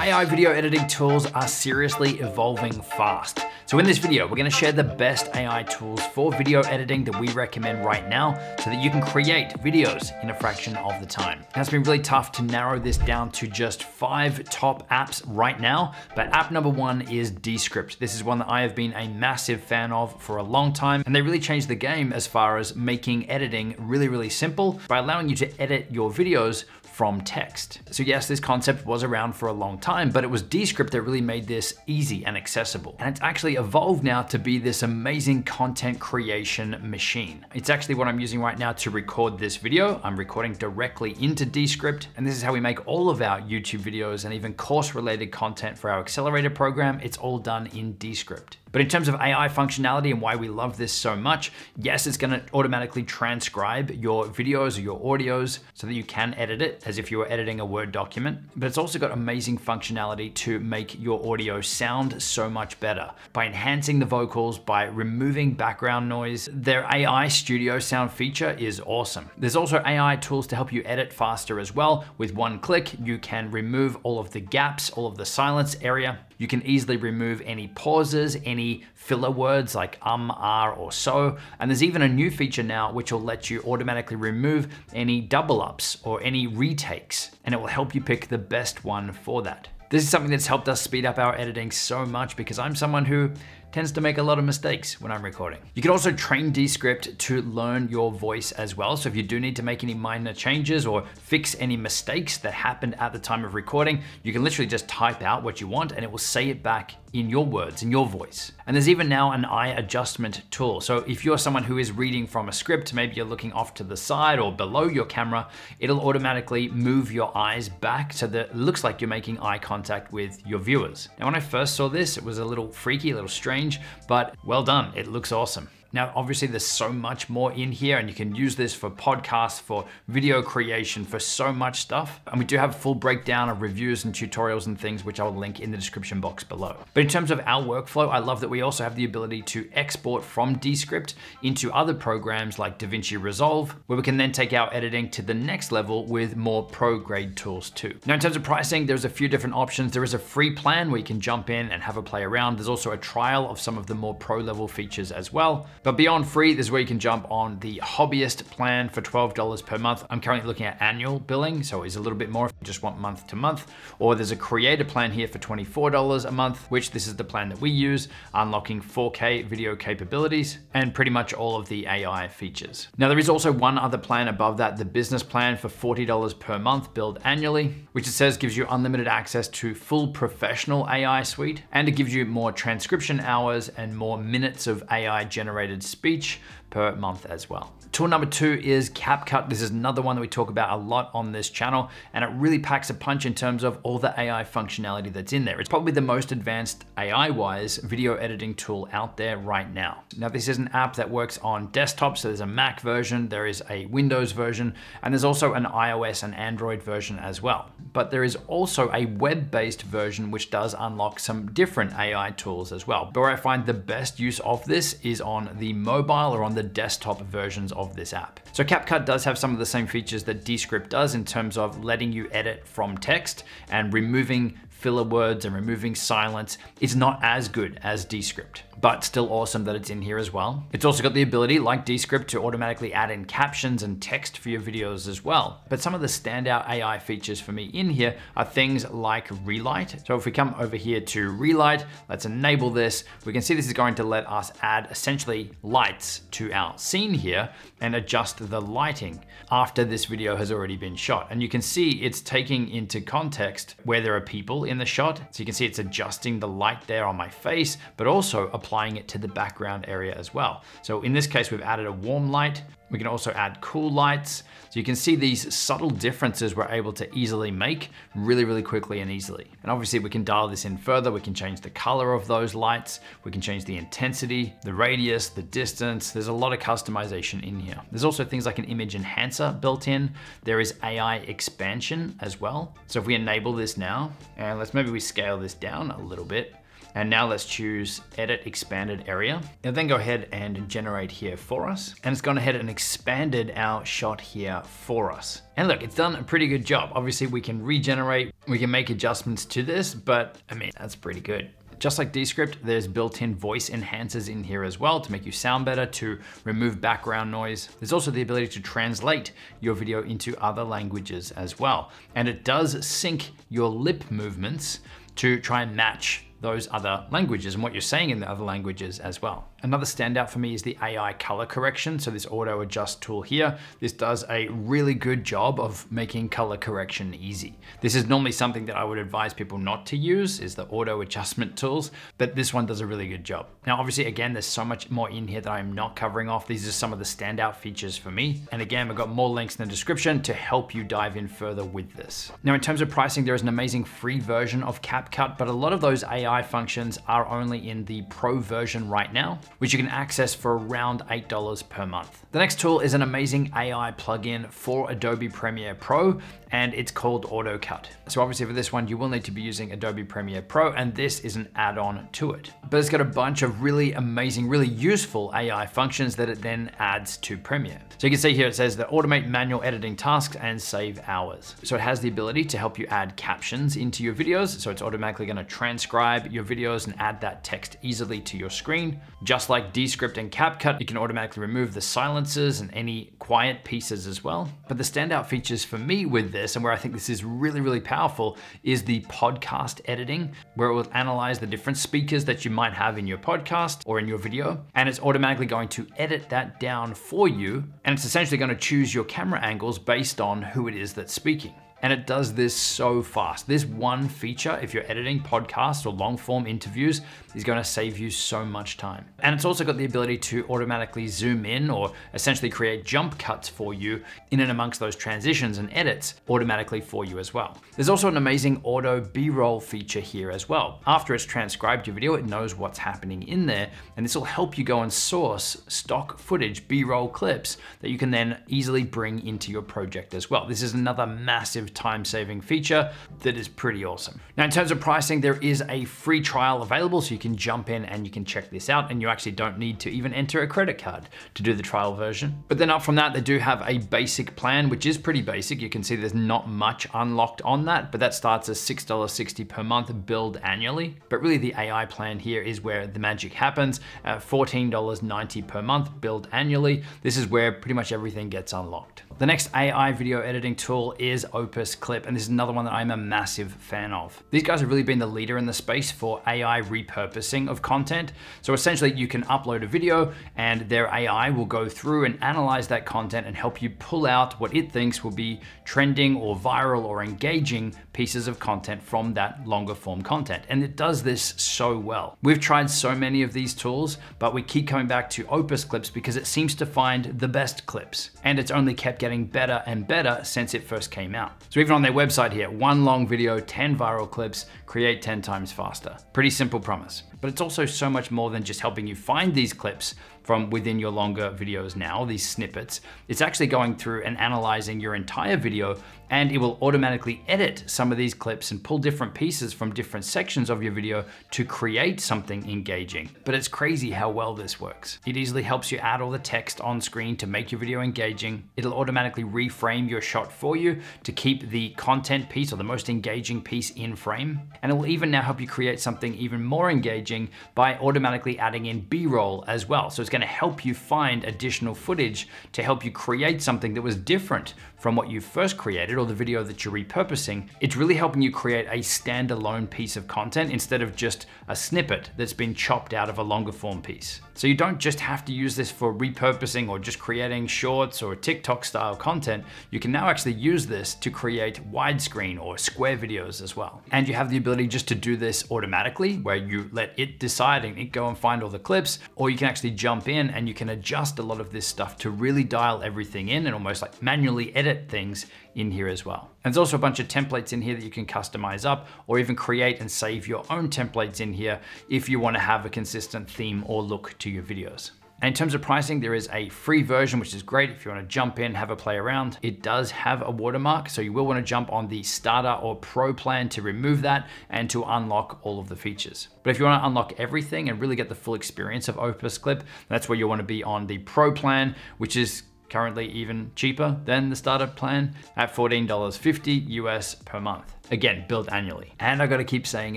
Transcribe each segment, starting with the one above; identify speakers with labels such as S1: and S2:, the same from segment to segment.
S1: AI video editing tools are seriously evolving fast. So in this video, we're gonna share the best AI tools for video editing that we recommend right now so that you can create videos in a fraction of the time. Now it's been really tough to narrow this down to just five top apps right now, but app number one is Descript. This is one that I have been a massive fan of for a long time, and they really changed the game as far as making editing really, really simple by allowing you to edit your videos from text. So yes, this concept was around for a long time, but it was Descript that really made this easy and accessible. And it's actually evolved now to be this amazing content creation machine. It's actually what I'm using right now to record this video. I'm recording directly into Descript, and this is how we make all of our YouTube videos and even course related content for our accelerator program. It's all done in Descript. But in terms of AI functionality and why we love this so much, yes, it's gonna automatically transcribe your videos or your audios so that you can edit it as if you were editing a Word document. But it's also got amazing functionality to make your audio sound so much better by enhancing the vocals, by removing background noise. Their AI studio sound feature is awesome. There's also AI tools to help you edit faster as well. With one click, you can remove all of the gaps, all of the silence area, you can easily remove any pauses, any filler words like um, are, or so. And there's even a new feature now which will let you automatically remove any double ups or any retakes, and it will help you pick the best one for that. This is something that's helped us speed up our editing so much because I'm someone who tends to make a lot of mistakes when I'm recording. You can also train Descript to learn your voice as well. So if you do need to make any minor changes or fix any mistakes that happened at the time of recording, you can literally just type out what you want and it will say it back in your words, in your voice. And there's even now an eye adjustment tool. So if you're someone who is reading from a script, maybe you're looking off to the side or below your camera, it'll automatically move your eyes back so that it looks like you're making eye contact with your viewers. Now, when I first saw this, it was a little freaky, a little strange, but well done. It looks awesome. Now, obviously there's so much more in here and you can use this for podcasts, for video creation, for so much stuff. And we do have a full breakdown of reviews and tutorials and things, which I'll link in the description box below. But in terms of our workflow, I love that we also have the ability to export from Descript into other programs like DaVinci Resolve, where we can then take our editing to the next level with more pro grade tools too. Now, in terms of pricing, there's a few different options. There is a free plan where you can jump in and have a play around. There's also a trial of some of the more pro level features as well. But beyond free, this is where you can jump on the hobbyist plan for $12 per month. I'm currently looking at annual billing, so it's a little bit more if you just want month to month. Or there's a creator plan here for $24 a month, which this is the plan that we use, unlocking 4K video capabilities and pretty much all of the AI features. Now there is also one other plan above that, the business plan for $40 per month billed annually, which it says gives you unlimited access to full professional AI suite, and it gives you more transcription hours and more minutes of AI generated speech per month as well. Tool number two is CapCut. This is another one that we talk about a lot on this channel, and it really packs a punch in terms of all the AI functionality that's in there. It's probably the most advanced AI-wise video editing tool out there right now. Now, this is an app that works on desktop, so there's a Mac version, there is a Windows version, and there's also an iOS and Android version as well. But there is also a web-based version which does unlock some different AI tools as well. But where I find the best use of this is on the mobile or on the desktop versions of this app. So CapCut does have some of the same features that Descript does in terms of letting you edit from text and removing filler words and removing silence. It's not as good as Descript, but still awesome that it's in here as well. It's also got the ability, like Descript, to automatically add in captions and text for your videos as well. But some of the standout AI features for me in here are things like Relight. So if we come over here to Relight, let's enable this. We can see this is going to let us add essentially lights to our scene here and adjust the lighting after this video has already been shot. And you can see it's taking into context where there are people in the shot. So you can see it's adjusting the light there on my face, but also applying it to the background area as well. So in this case, we've added a warm light. We can also add cool lights. So you can see these subtle differences we're able to easily make really, really quickly and easily. And obviously we can dial this in further. We can change the color of those lights. We can change the intensity, the radius, the distance. There's a lot of customization in here. There's also things like an image enhancer built in. There is AI expansion as well. So if we enable this now, and let's maybe we scale this down a little bit, And now let's choose edit expanded area. And then go ahead and generate here for us. And it's gone ahead and expanded our shot here for us. And look, it's done a pretty good job. Obviously we can regenerate, we can make adjustments to this, but I mean, that's pretty good. Just like Descript, there's built-in voice enhancers in here as well to make you sound better, to remove background noise. There's also the ability to translate your video into other languages as well. And it does sync your lip movements to try and match those other languages and what you're saying in the other languages as well. Another standout for me is the AI color correction. So this auto adjust tool here, this does a really good job of making color correction easy. This is normally something that I would advise people not to use is the auto adjustment tools, but this one does a really good job. Now, obviously, again, there's so much more in here that I'm not covering off. These are some of the standout features for me. And again, I've got more links in the description to help you dive in further with this. Now, in terms of pricing, there is an amazing free version of CapCut, but a lot of those AI functions are only in the pro version right now which you can access for around $8 per month. The next tool is an amazing AI plugin for Adobe Premiere Pro and it's called AutoCut. So obviously for this one, you will need to be using Adobe Premiere Pro and this is an add-on to it. But it's got a bunch of really amazing, really useful AI functions that it then adds to Premiere. So you can see here it says that automate manual editing tasks and save hours. So it has the ability to help you add captions into your videos. So it's automatically gonna transcribe your videos and add that text easily to your screen. Just like Descript and CapCut, you can automatically remove the silences and any quiet pieces as well. But the standout features for me with this and where I think this is really, really powerful is the podcast editing, where it will analyze the different speakers that you might have in your podcast or in your video. And it's automatically going to edit that down for you. And it's essentially going to choose your camera angles based on who it is that's speaking. And it does this so fast. This one feature, if you're editing podcasts or long form interviews, is gonna save you so much time. And it's also got the ability to automatically zoom in or essentially create jump cuts for you in and amongst those transitions and edits automatically for you as well. There's also an amazing auto B-roll feature here as well. After it's transcribed your video, it knows what's happening in there, and this will help you go and source stock footage, B-roll clips that you can then easily bring into your project as well. This is another massive massive time-saving feature that is pretty awesome. Now, in terms of pricing, there is a free trial available, so you can jump in and you can check this out, and you actually don't need to even enter a credit card to do the trial version. But then up from that, they do have a basic plan, which is pretty basic. You can see there's not much unlocked on that, but that starts at $6.60 per month billed annually. But really the AI plan here is where the magic happens at $14.90 per month billed annually. This is where pretty much everything gets unlocked. The next AI video editing tool is Opus Clip, and this is another one that I'm a massive fan of. These guys have really been the leader in the space for AI repurposing of content. So essentially you can upload a video and their AI will go through and analyze that content and help you pull out what it thinks will be trending or viral or engaging pieces of content from that longer form content. And it does this so well. We've tried so many of these tools, but we keep coming back to Opus Clips because it seems to find the best clips. And it's only kept getting better and better since it first came out. So even on their website here, one long video, 10 viral clips, create 10 times faster. Pretty simple promise. But it's also so much more than just helping you find these clips from within your longer videos now, these snippets. It's actually going through and analyzing your entire video and it will automatically edit some of these clips and pull different pieces from different sections of your video to create something engaging. But it's crazy how well this works. It easily helps you add all the text on screen to make your video engaging. It'll automatically reframe your shot for you to keep the content piece or the most engaging piece in frame. And it will even now help you create something even more engaging by automatically adding in B-roll as well. So it's gonna help you find additional footage to help you create something that was different from what you first created or the video that you're repurposing, it's really helping you create a standalone piece of content instead of just a snippet that's been chopped out of a longer form piece. So you don't just have to use this for repurposing or just creating shorts or TikTok style content. You can now actually use this to create widescreen or square videos as well. And you have the ability just to do this automatically where you let it decide and it go and find all the clips, or you can actually jump in and you can adjust a lot of this stuff to really dial everything in and almost like manually edit things in here as well. And there's also a bunch of templates in here that you can customize up or even create and save your own templates in here if you want to have a consistent theme or look to your videos. And in terms of pricing, there is a free version, which is great if you want to jump in, have a play around. It does have a watermark, so you will want to jump on the starter or pro plan to remove that and to unlock all of the features. But if you want to unlock everything and really get the full experience of Opus Clip, that's where you want to be on the pro plan, which is currently even cheaper than the starter plan at $14.50 US per month. Again, billed annually. And I gotta keep saying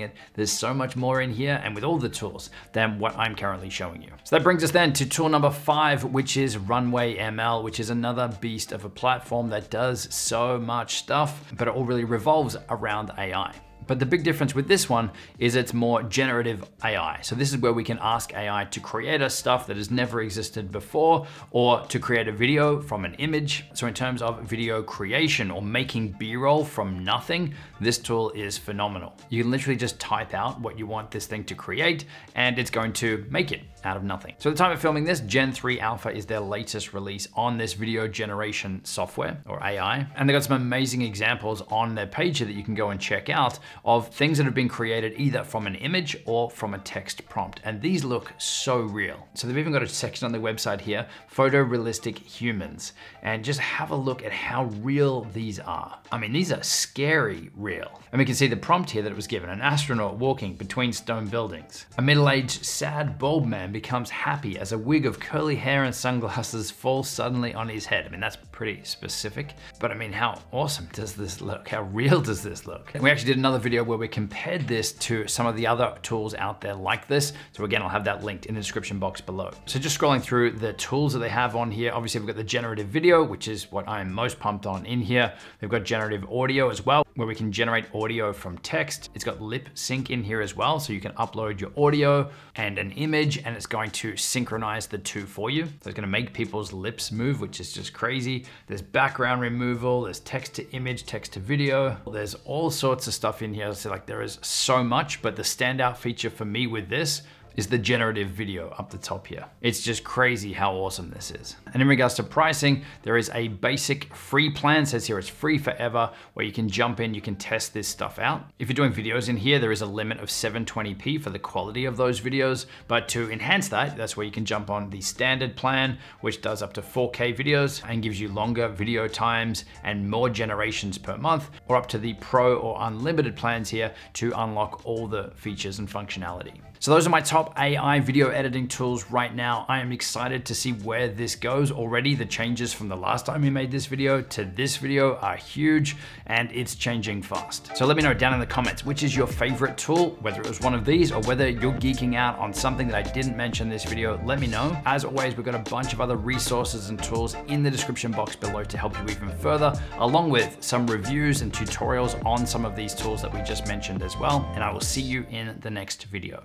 S1: it, there's so much more in here and with all the tools than what I'm currently showing you. So that brings us then to tool number five, which is Runway ML, which is another beast of a platform that does so much stuff, but it all really revolves around AI. But the big difference with this one is it's more generative AI. So this is where we can ask AI to create us stuff that has never existed before or to create a video from an image. So in terms of video creation or making B-roll from nothing, this tool is phenomenal. You can literally just type out what you want this thing to create and it's going to make it out of nothing. So at the time of filming this, Gen 3 Alpha is their latest release on this video generation software or AI. And they've got some amazing examples on their page here that you can go and check out of things that have been created either from an image or from a text prompt. And these look so real. So they've even got a section on their website here, photorealistic humans. And just have a look at how real these are. I mean, these are scary real. And we can see the prompt here that it was given, an astronaut walking between stone buildings. A middle-aged, sad, bald man becomes happy as a wig of curly hair and sunglasses falls suddenly on his head. I mean, that's pretty specific, but I mean, how awesome does this look? How real does this look? And we actually did another video where we compared this to some of the other tools out there like this. So again, I'll have that linked in the description box below. So just scrolling through the tools that they have on here, obviously we've got the generative video, which is what I'm most pumped on in here. They've got generative audio as well, where we can generate audio from text. It's got lip sync in here as well. So you can upload your audio and an image and it's going to synchronize the two for you. So it's gonna make people's lips move, which is just crazy. There's background removal, there's text to image, text to video. There's all sorts of stuff in here. So like there is so much, but the standout feature for me with this is the generative video up the top here. It's just crazy how awesome this is. And in regards to pricing, there is a basic free plan, it says here it's free forever, where you can jump in, you can test this stuff out. If you're doing videos in here, there is a limit of 720p for the quality of those videos, but to enhance that, that's where you can jump on the standard plan, which does up to 4K videos and gives you longer video times and more generations per month, or up to the pro or unlimited plans here to unlock all the features and functionality. So those are my top AI video editing tools right now. I am excited to see where this goes. Already the changes from the last time we made this video to this video are huge and it's changing fast. So let me know down in the comments, which is your favorite tool, whether it was one of these or whether you're geeking out on something that I didn't mention in this video, let me know. As always, we've got a bunch of other resources and tools in the description box below to help you even further, along with some reviews and tutorials on some of these tools that we just mentioned as well. And I will see you in the next video.